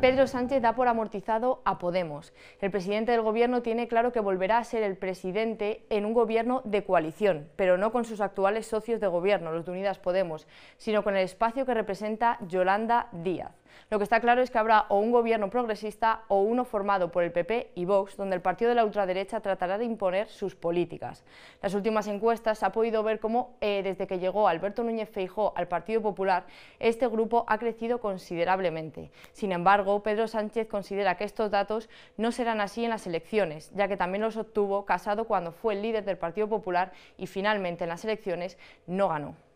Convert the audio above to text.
Pedro Sánchez da por amortizado a Podemos. El presidente del gobierno tiene claro que volverá a ser el presidente en un gobierno de coalición, pero no con sus actuales socios de gobierno, los de Unidas Podemos, sino con el espacio que representa Yolanda Díaz. Lo que está claro es que habrá o un gobierno progresista o uno formado por el PP y Vox, donde el partido de la ultraderecha tratará de imponer sus políticas. Las últimas encuestas ha podido ver cómo eh, desde que llegó Alberto Núñez Feijó al Partido Popular, este grupo ha crecido considerablemente. Sin embargo, Pedro Sánchez considera que estos datos no serán así en las elecciones, ya que también los obtuvo Casado cuando fue el líder del Partido Popular y finalmente en las elecciones no ganó.